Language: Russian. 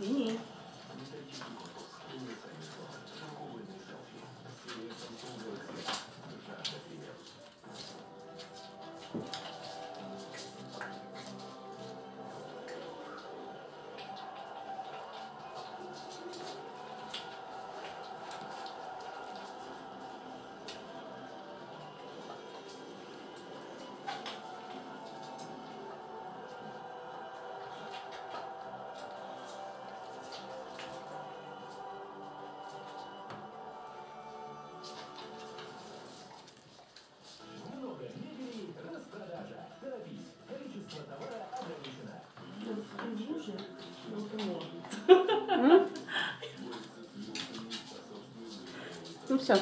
Ні. Ну все.